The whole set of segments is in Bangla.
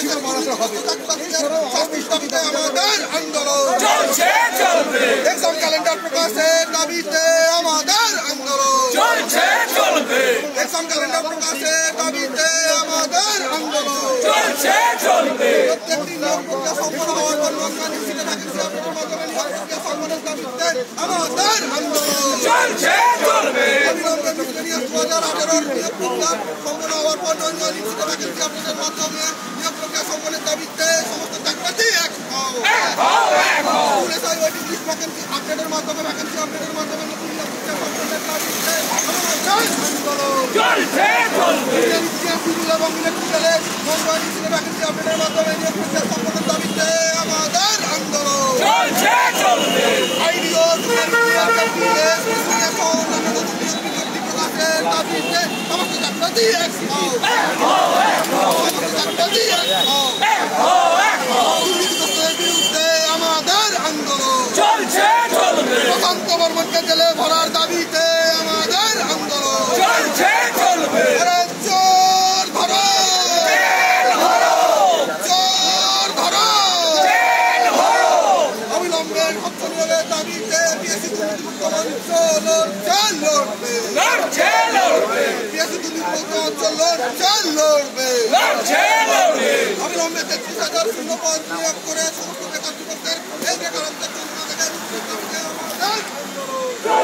সীমা বাড়াতে হবে। আমাদের আন্দোলন। চলছে চলবে। এক্সাম ক্যালেন্ডার প্রকাশের দাবিতে আমাদের আন্দোলন। চলছে চলবে। এক্সাম ক্যালেন্ডার প্রকাশের দাবিতে আমাদের আন্দোলন। চলছে চলবে। প্রত্যেকটি নিয়োগ প্রক্রিয়া সম্পন্ন হওয়ার পর নঙ্গা নিশ্চিত ভ্যাকেন্সি আপডেটের মাধ্যমে নিয়োগ প্রক্রিয়া সম্পন্নের দাবিতে আমাদের আন্দোলন। চলছে চলবে। অবিলম্বে মিসলেনিয়াস দু হাজার আঠারোর নিয়োগ প্রক্রিয়া সম্পন্ন হওয়ার পর নঙ্গা নিশ্চিত ভ্যাকেন্সি আপডেটের মাধ্যমে প্রক্রিয়া সম্পন্নের দাবিতে সমস্ত চাকরি এক হও। Police I waiting list vacancy আপডেটের মাধ্যমে ভ্যাকেন্সি আপডেটের মাধ্যমে নতুন প্রক্রিয়া সম্পন্নের দাবিতে এবং ইলেকট্রিক্যালে নঙ্গা নিশ্চিত ভ্যাকেন্সি আপডেটের মাধ্যমে নিয়োগ প্রক্রিয়া সম্পন্নের দাবিতে আমাদের আন্দোলন। আইডিও দাবিতে সমস্ত চাকরি এক হও। বর্মনকে জেলে ভরার দাবিতে আমাদের আন্দোলন। চলছে চলবে। অবিলম্বে তেত্রিশ হাজার শূন্য পদ নিয়োগ করে সমস্ত বেকার যুবকদের এই বেকারত্বের যন্ত্রণা থেকে মুক্তির দাবিতে আমাদের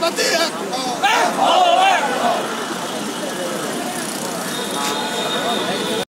Batia!